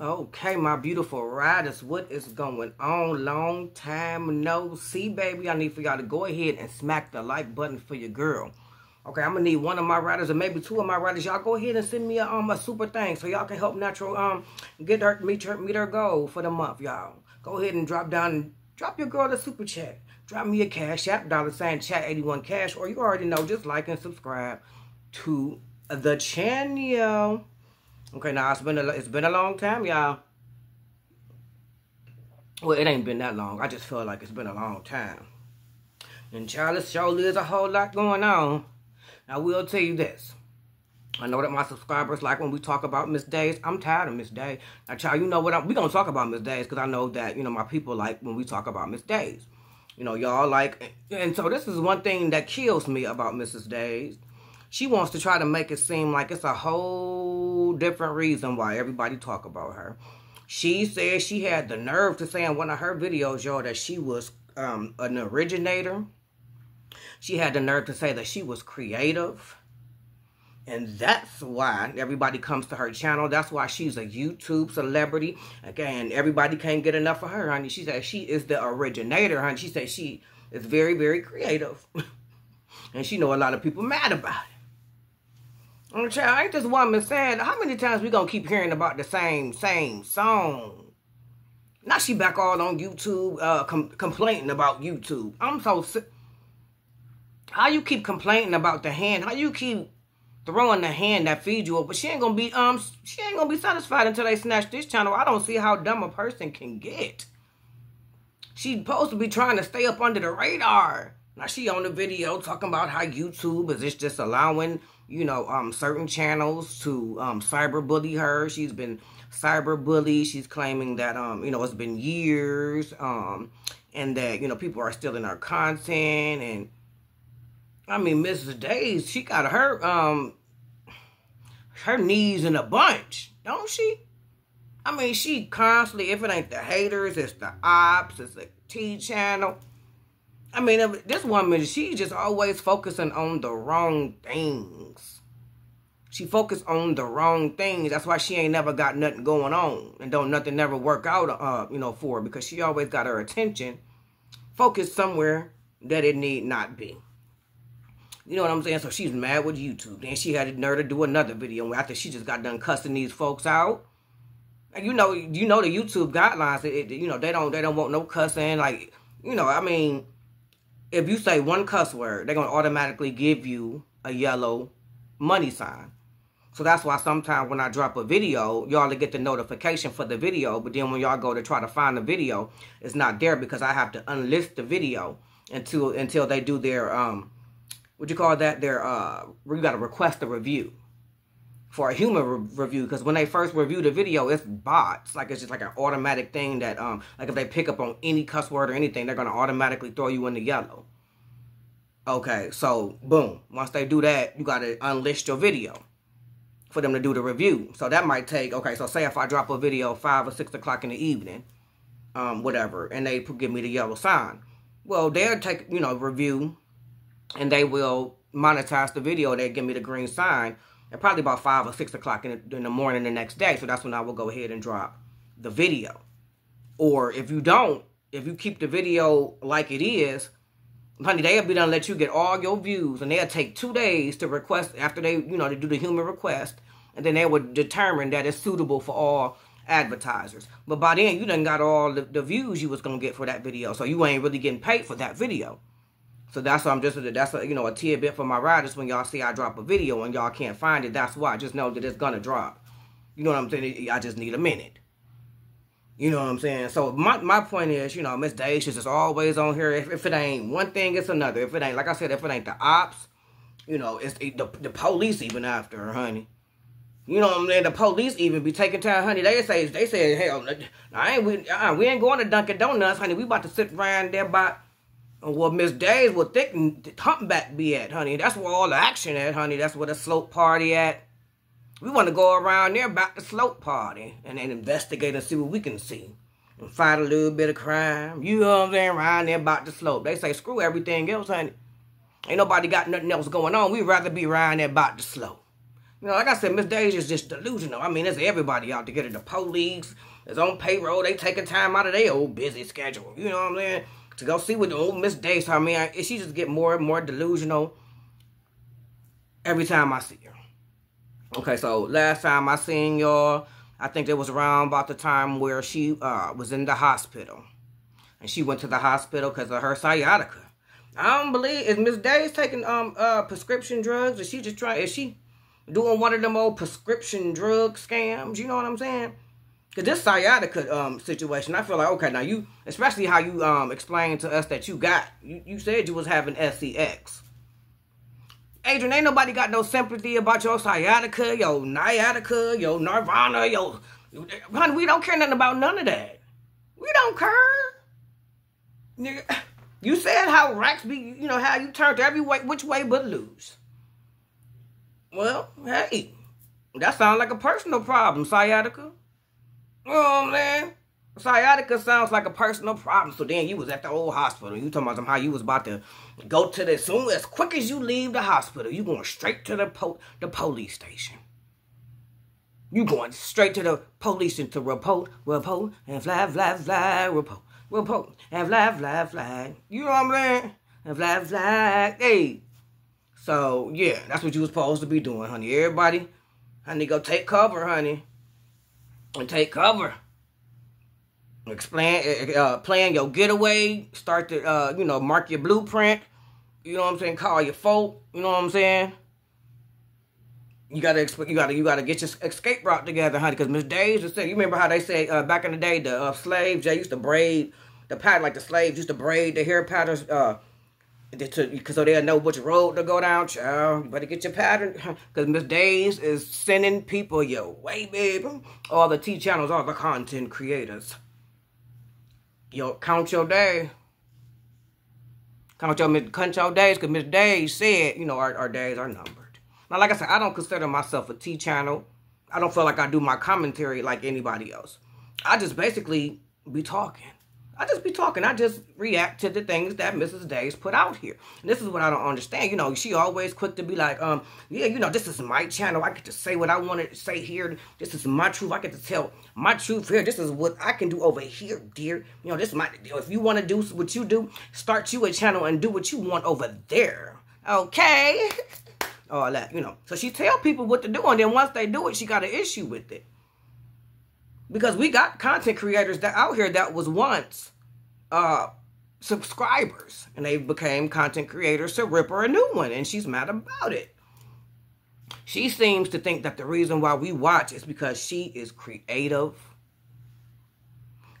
Okay, my beautiful riders, what is going on? Long time no see, baby. I need for y'all to go ahead and smack the like button for your girl. Okay, I'm gonna need one of my riders or maybe two of my riders. Y'all go ahead and send me a, um, a super thing so y'all can help Natural um get her meet her meet her goal for the month, y'all. Go ahead and drop down drop your girl the super chat. Drop me a cash app, dollar sign chat 81 cash, or you already know, just like and subscribe to the channel. Okay, now it's been a it's been a long time, y'all. Well, it ain't been that long. I just feel like it's been a long time. And Charlie surely there's a whole lot going on. I will tell you this. I know that my subscribers like when we talk about Miss Days. I'm tired of Miss Days. Now, child, you know what? We're going to talk about Miss Days because I know that, you know, my people like when we talk about Miss Days. You know, y'all like, and so this is one thing that kills me about Mrs. Days she wants to try to make it seem like it's a whole different reason why everybody talk about her. She said she had the nerve to say in one of her videos, y'all, that she was um, an originator. She had the nerve to say that she was creative. And that's why everybody comes to her channel. That's why she's a YouTube celebrity. Again, everybody can't get enough of her, honey. She said she is the originator, honey. She said she is very, very creative. and she know a lot of people mad about it. Child, ain't this woman sad? How many times we gonna keep hearing about the same, same song? Now she back all on YouTube, uh, com complaining about YouTube. I'm so sick. How you keep complaining about the hand? How you keep throwing the hand that feeds you? up? But she ain't gonna be um, she ain't gonna be satisfied until they snatch this channel. I don't see how dumb a person can get. She's supposed to be trying to stay up under the radar. Now she on the video talking about how YouTube is just allowing you know, um, certain channels to um, cyberbully her. She's been cyberbullied. She's claiming that, um, you know, it's been years um, and that, you know, people are stealing her content. And, I mean, Mrs. Days, she got her, um, her knees in a bunch, don't she? I mean, she constantly, if it ain't the haters, it's the ops, it's the T channel. I mean, this woman, she's just always focusing on the wrong things. She focused on the wrong things. That's why she ain't never got nothing going on. And don't nothing never work out, uh, you know, for her. Because she always got her attention focused somewhere that it need not be. You know what I'm saying? So she's mad with YouTube. Then she had the nerve to do another video after she just got done cussing these folks out. And you know, you know the YouTube guidelines. It, it, you know they don't they don't want no cussing. Like you know, I mean, if you say one cuss word, they're going to automatically give you a yellow money sign. So that's why sometimes when I drop a video, y'all get the notification for the video. But then when y'all go to try to find the video, it's not there because I have to unlist the video until until they do their, um, what you call that? Their, uh, you got to request a review for a human re review because when they first review the video, it's bots. Like it's just like an automatic thing that um like if they pick up on any cuss word or anything, they're gonna automatically throw you in the yellow. Okay, so boom. Once they do that, you gotta unlist your video for them to do the review. So that might take okay. So say if I drop a video five or six o'clock in the evening, um, whatever, and they give me the yellow sign. Well, they'll take you know review, and they will monetize the video. They give me the green sign at probably about 5 or 6 o'clock in, in the morning the next day. So that's when I will go ahead and drop the video. Or if you don't, if you keep the video like it is, honey, they'll be done let you get all your views. And they'll take two days to request, after they, you know, to do the human request. And then they would determine that it's suitable for all advertisers. But by then, you done got all the, the views you was to get for that video. So you ain't really getting paid for that video. So that's why I'm just, that's, a, you know, a tidbit for my riders when y'all see I drop a video and y'all can't find it. That's why. Just know that it's going to drop. You know what I'm saying? I just need a minute. You know what I'm saying? So my, my point is, you know, Miss Dacious is always on here. If, if it ain't one thing, it's another. If it ain't, like I said, if it ain't the ops, you know, it's the, the police even after her, honey. You know what I'm saying? The police even be taking time, honey. They say, they say, hell, I ain't, we, uh, we ain't going to Dunkin' Donuts, honey. We about to sit around there by well, Miss Days will thick humpback be at, honey. That's where all the action at, honey. That's where the slope party at. We want to go around there about the slope party and then investigate and see what we can see. And fight a little bit of crime. You know what I'm saying? Around there about the slope. They say, screw everything else, honey. Ain't nobody got nothing else going on. We'd rather be around there about the slope. You know, like I said, Miss Days is just delusional. I mean, there's everybody out to get it. The police is on payroll. They taking time out of their old busy schedule. You know what I'm saying? To go see what the old Miss Days. I mean, she just get more and more delusional every time I see her. Okay, so last time I seen y'all, I think it was around about the time where she uh, was in the hospital. And she went to the hospital because of her sciatica. I don't believe, is Miss Days taking um uh prescription drugs? Is she just trying, is she doing one of them old prescription drug scams? You know what I'm saying? Because this sciatica um situation, I feel like, okay, now you, especially how you um explained to us that you got, you, you said you was having SCX. Adrian, ain't nobody got no sympathy about your sciatica, your nyatica, your nirvana, your... Honey, we don't care nothing about none of that. We don't care. You said how racks be, you know, how you turned every way, which way but lose. Well, hey, that sounds like a personal problem, sciatica. You know what I'm saying? Sciatica sounds like a personal problem. So then you was at the old hospital. You talking about how you was about to go to the soon as quick as you leave the hospital, you going straight to the po the police station. You going straight to the police and to report, report, and fly, fly, fly, report, report, and fly, fly, fly. You know what I'm saying? And fly, fly, hey. So yeah, that's what you was supposed to be doing, honey. Everybody, honey, go take cover, honey, and take cover. Explain uh, plan your getaway start to uh, you know mark your blueprint. You know what i'm saying? Call your folk. You know what i'm saying? You gotta you gotta you gotta get your escape route together honey because miss days said you remember how they say uh, back in the day the uh, slaves they used to braid the pattern like the slaves used to braid the hair patterns uh because so they'll know which road to go down, child. You better get your pattern. Because Miss Days is sending people your way, baby. All the T channels, all the content creators yo, count your day. Count your, count your days, because Miss Days said, you know, our, our days are numbered. Now, like I said, I don't consider myself a T channel. I don't feel like I do my commentary like anybody else. I just basically be talking. I just be talking. I just react to the things that Mrs. Days put out here. And this is what I don't understand. You know, she always quick to be like, um, yeah, you know, this is my channel. I get to say what I want to say here. This is my truth. I get to tell my truth here. This is what I can do over here, dear. You know, this is my, deal. if you want to do what you do, start you a channel and do what you want over there. Okay? All that, you know. So she tell people what to do. And then once they do it, she got an issue with it. Because we got content creators that out here that was once uh subscribers and they became content creators to rip her a new one and she's mad about it. She seems to think that the reason why we watch is because she is creative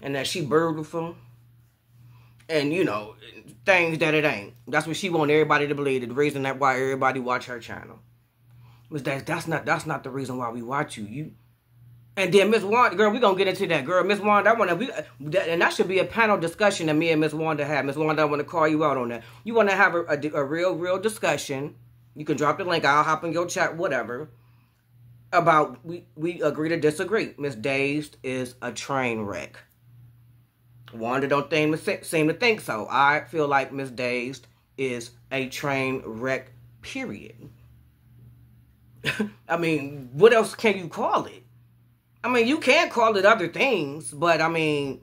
and that she beautiful and you know things that it ain't. That's what she want everybody to believe. The reason that why everybody watch her channel. Was that that's not that's not the reason why we watch you. You and then Miss Wanda, girl, we gonna get into that, girl. Miss Wanda, I wanna, we, that, and that should be a panel discussion that me and Miss Wanda have. Miss Wanda, I wanna call you out on that. You wanna have a, a, a real, real discussion. You can drop the link. I'll hop in your chat, whatever. About we we agree to disagree. Miss Dazed is a train wreck. Wanda don't think, seem to think so. I feel like Miss Dazed is a train wreck. Period. I mean, what else can you call it? I mean, you can call it other things, but I mean,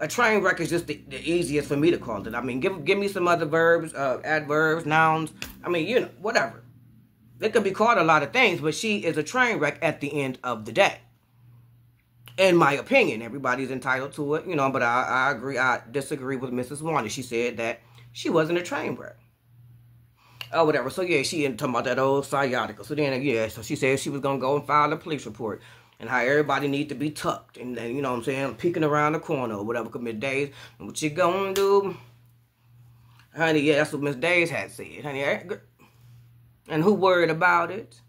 a train wreck is just the, the easiest for me to call it. I mean, give give me some other verbs, uh, adverbs, nouns. I mean, you know, whatever. It could be called a lot of things, but she is a train wreck at the end of the day. In my opinion, everybody's entitled to it, you know, but I, I agree, I disagree with Mrs. Warner. She said that she wasn't a train wreck. Oh, whatever. So, yeah, she ain't talking about that old sciatica. So then, yeah, so she said she was going to go and file a police report and how everybody need to be tucked and, and you know what I'm saying, peeking around the corner or whatever commit days. And what you gonna do? Honey, yeah, that's what Miss Days had said. Honey, eh, and who worried about it?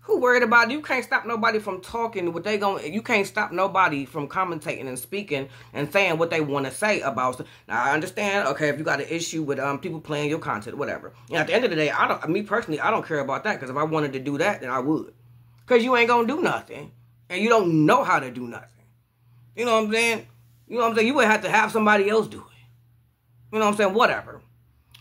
Who worried about it? You can't stop nobody from talking what they going you can't stop nobody from commentating and speaking and saying what they want to say about now I understand, okay, if you got an issue with um people playing your content, whatever. And at the end of the day, I don't me personally, I don't care about that because if I wanted to do that, then I would. Cause you ain't gonna do nothing and you don't know how to do nothing. You know what I'm saying? You know what I'm saying? You would have to have somebody else do it. You know what I'm saying? Whatever.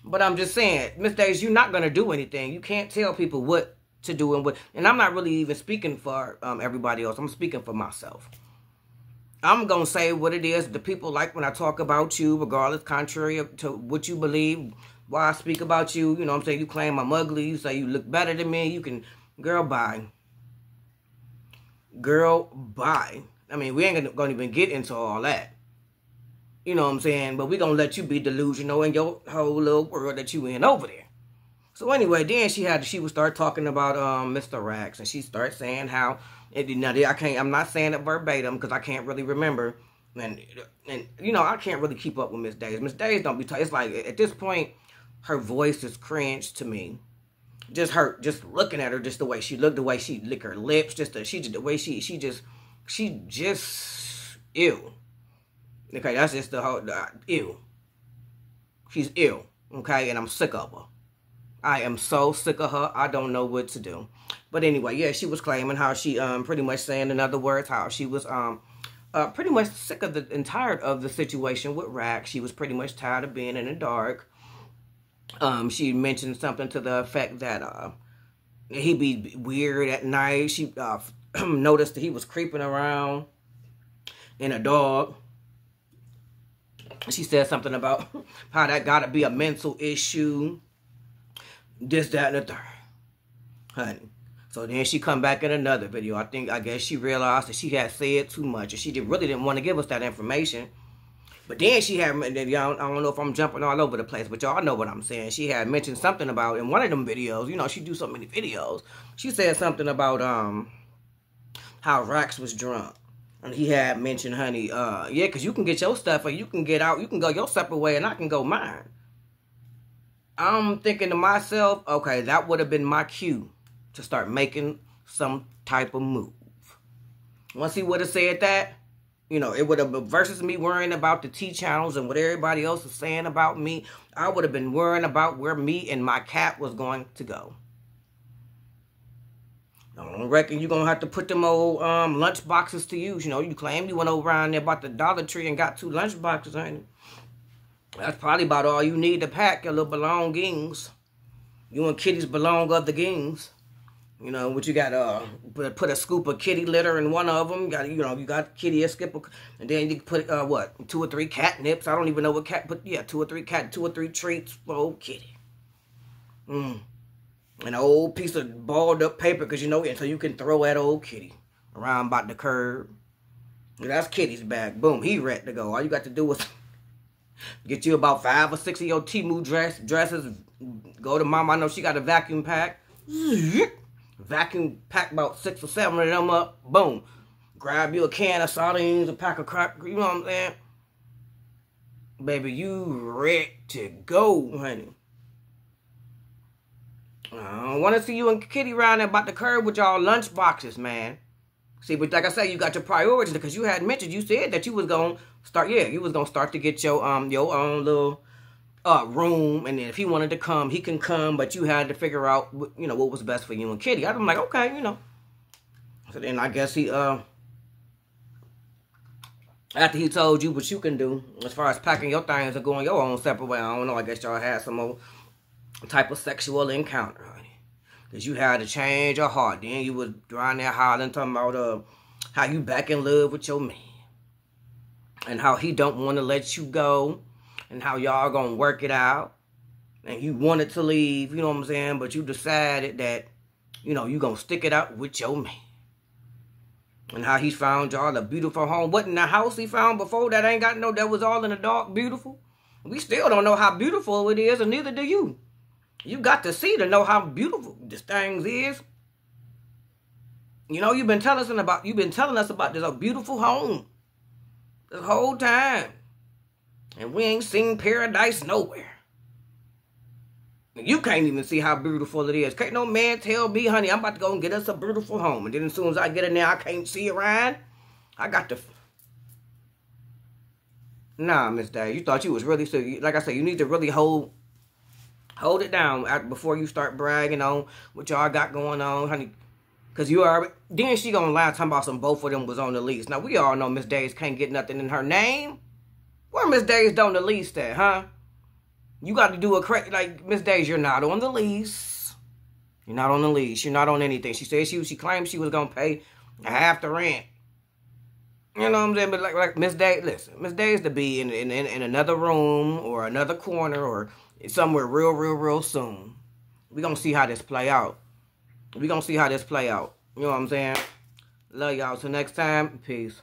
But I'm just saying, Miss Days, you're not going to do anything. You can't tell people what to do and what. And I'm not really even speaking for um, everybody else. I'm speaking for myself. I'm going to say what it is. The people like when I talk about you, regardless, contrary to what you believe, why I speak about you. You know what I'm saying? You claim I'm ugly. You say you look better than me. You can, girl, bye. Girl, bye. I mean, we ain't to even get into all that. You know what I'm saying? But we to let you be delusional in your whole little world that you in over there. So anyway, then she had she would start talking about um Mr. Rax, and she started saying how it, now I can't I'm not saying it verbatim because I can't really remember, and and you know I can't really keep up with Miss Days. Miss Days don't be t- it's like at this point her voice is cringe to me. Just her just looking at her, just the way she looked, the way she licked her lips, just the she the way she she just she just ill Okay, that's just the whole uh, ew. She's ill. Okay, and I'm sick of her. I am so sick of her. I don't know what to do. But anyway, yeah, she was claiming how she um pretty much saying in other words how she was um uh pretty much sick of the and tired of the situation with Rack. She was pretty much tired of being in the dark. Um, she mentioned something to the effect that uh he'd be weird at night. She uh noticed that he was creeping around in a dog. She said something about how that gotta be a mental issue this, that, and the third. Honey. So then she come back in another video. I think, I guess she realized that she had said too much. And she did, really didn't want to give us that information. But then she had, y'all, I don't know if I'm jumping all over the place, but y'all know what I'm saying. She had mentioned something about, in one of them videos, you know, she do so many videos. She said something about, um, how Rax was drunk. And he had mentioned, honey, uh, yeah, because you can get your stuff or you can get out, you can go your separate way and I can go mine. I'm thinking to myself, okay, that would have been my cue to start making some type of move. Once he would have said that, you know, it would have versus me worrying about the T channels and what everybody else is saying about me. I would have been worrying about where me and my cat was going to go. I don't reckon you're going to have to put them old um, lunch boxes to use. You know, you claim you went over around there about the Dollar Tree and got two lunch boxes, ain't it? That's probably about all you need to pack your little belongings. You and kitties belong other games. You know, what you got, uh, put a scoop of kitty litter in one of them. You got, you know, you got kitty a skip, and then you put, uh, what, two or three catnips. I don't even know what cat, but yeah, two or three cat, two or three treats for old kitty. Mm. An old piece of balled up paper, because you know, so you can throw that old kitty around about the curb. That's kitty's bag. Boom, he ready to go. All you got to do is Get you about five or six of your Temu dress dresses. Go to mom. I know she got a vacuum pack. Vacuum pack about six or seven of them up. Boom. Grab you a can of sardines, a pack of crack. You know what I'm saying? Baby, you ready to go, honey. I want to see you and Kitty around there about the curb with y'all lunch boxes, man. See, but like I said, you got your priorities because you had mentioned, you said that you was going to start, yeah, you was going to start to get your um your own little uh room. And then if he wanted to come, he can come, but you had to figure out, you know, what was best for you and Kitty. I'm like, okay, you know. So then I guess he, uh, after he told you what you can do as far as packing your things and going your own separate way, I don't know, I guess y'all had some more type of sexual encounter. Cause you had to change your heart. Then you was around there hollering, talking about uh, how you back in love with your man. And how he don't want to let you go. And how y'all gonna work it out. And you wanted to leave, you know what I'm saying? But you decided that, you know, you gonna stick it out with your man. And how he found y'all a beautiful home. What in the house he found before that ain't got no, that was all in the dark beautiful. We still don't know how beautiful it is, and neither do you. You got to see to know how beautiful this thing is. You know, you've been telling us about you've been telling us about this a beautiful home this whole time. And we ain't seen paradise nowhere. You can't even see how beautiful it is. Can't no man tell me, honey, I'm about to go and get us a beautiful home. And then as soon as I get in there, I can't see around. I got to... Nah, Miss Day, you thought you was really... So, like I said, you need to really hold Hold it down before you start bragging on what y'all got going on, honey. Because you are, then she gonna lie talking about some both of them was on the lease. Now, we all know Miss Days can't get nothing in her name. Where Miss Days don't the lease at, huh? You got to do a correct, like, Miss Days, you're not on the lease. You're not on the lease. You're not on anything. She said she she claimed she was gonna pay half the rent. You know what I'm saying? But like like Miss Day, listen, Miss Day is to be in, in in another room or another corner or somewhere real, real, real soon. we gonna see how this play out. we gonna see how this play out. You know what I'm saying? Love y'all. Till next time. Peace.